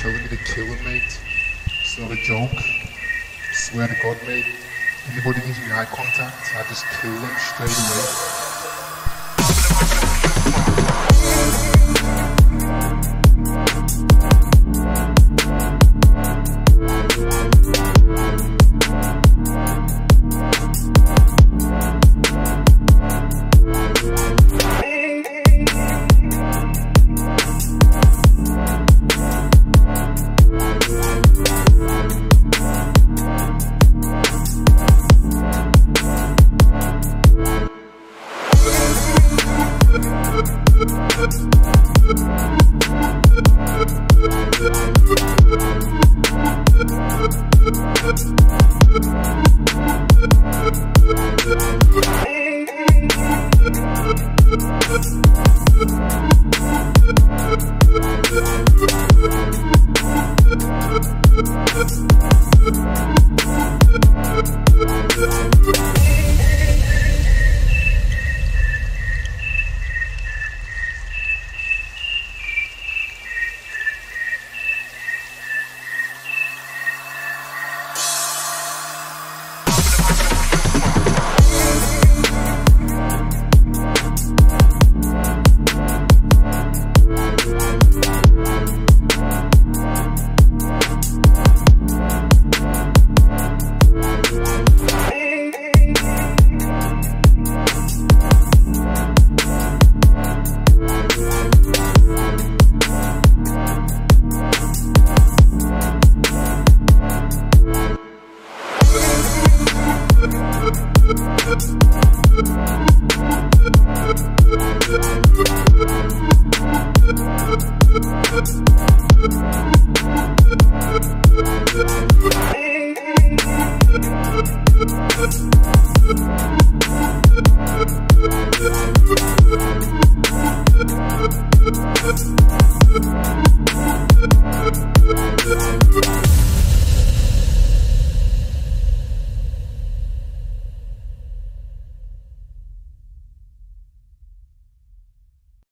Telling me to kill him, mate. It's not a joke. I swear to God, mate. Anybody gives me eye contact, I just kill them straight away. Thank